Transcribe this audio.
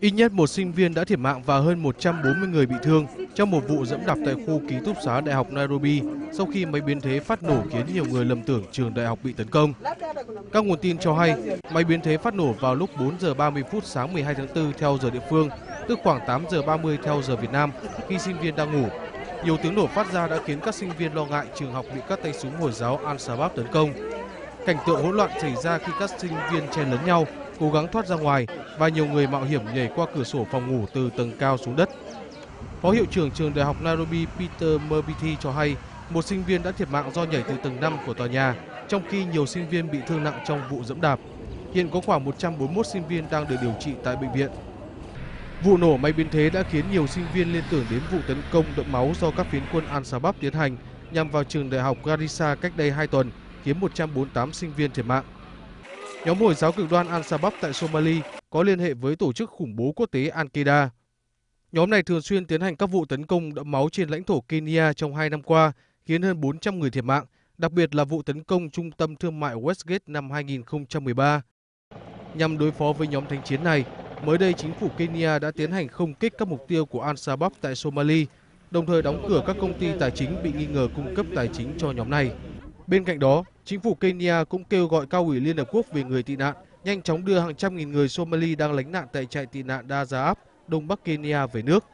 Ít nhất một sinh viên đã thiệt mạng và hơn 140 người bị thương trong một vụ dẫm đạp tại khu ký túc xá Đại học Nairobi sau khi máy biến thế phát nổ khiến nhiều người lầm tưởng trường đại học bị tấn công. Các nguồn tin cho hay, máy biến thế phát nổ vào lúc 4 giờ 30 phút sáng 12 tháng 4 theo giờ địa phương, tức khoảng 8 giờ 30 theo giờ Việt Nam khi sinh viên đang ngủ. Nhiều tiếng nổ phát ra đã khiến các sinh viên lo ngại trường học bị các tay súng Hồi giáo Al-Shabaab tấn công. Cảnh tượng hỗn loạn xảy ra khi các sinh viên chen lấn nhau, cố gắng thoát ra ngoài và nhiều người mạo hiểm nhảy qua cửa sổ phòng ngủ từ tầng cao xuống đất. Phó hiệu trưởng trường Đại học Nairobi Peter Merbiti cho hay một sinh viên đã thiệt mạng do nhảy từ tầng 5 của tòa nhà, trong khi nhiều sinh viên bị thương nặng trong vụ dẫm đạp. Hiện có khoảng 141 sinh viên đang được điều trị tại bệnh viện. Vụ nổ máy biến thế đã khiến nhiều sinh viên liên tưởng đến vụ tấn công đẫm máu do các phiến quân Al-Shabaab tiến hành nhằm vào trường đại học Garissa cách đây 2 tuần, khiến 148 sinh viên thiệt mạng. Nhóm Hồi giáo cực đoan Al-Shabaab tại Somalia có liên hệ với tổ chức khủng bố quốc tế Al-Qaeda. Nhóm này thường xuyên tiến hành các vụ tấn công đẫm máu trên lãnh thổ Kenya trong hai năm qua, khiến hơn 400 người thiệt mạng, đặc biệt là vụ tấn công trung tâm thương mại Westgate năm 2013. Nhằm đối phó với nhóm thanh chiến này, mới đây chính phủ Kenya đã tiến hành không kích các mục tiêu của Al-Shabaab tại Somalia, đồng thời đóng cửa các công ty tài chính bị nghi ngờ cung cấp tài chính cho nhóm này. Bên cạnh đó, chính phủ Kenya cũng kêu gọi cao ủy Liên Hợp Quốc về người tị nạn nhanh chóng đưa hàng trăm nghìn người Somali đang lánh nạn tại trại tị nạn Dadaab, đông bắc Kenya về nước.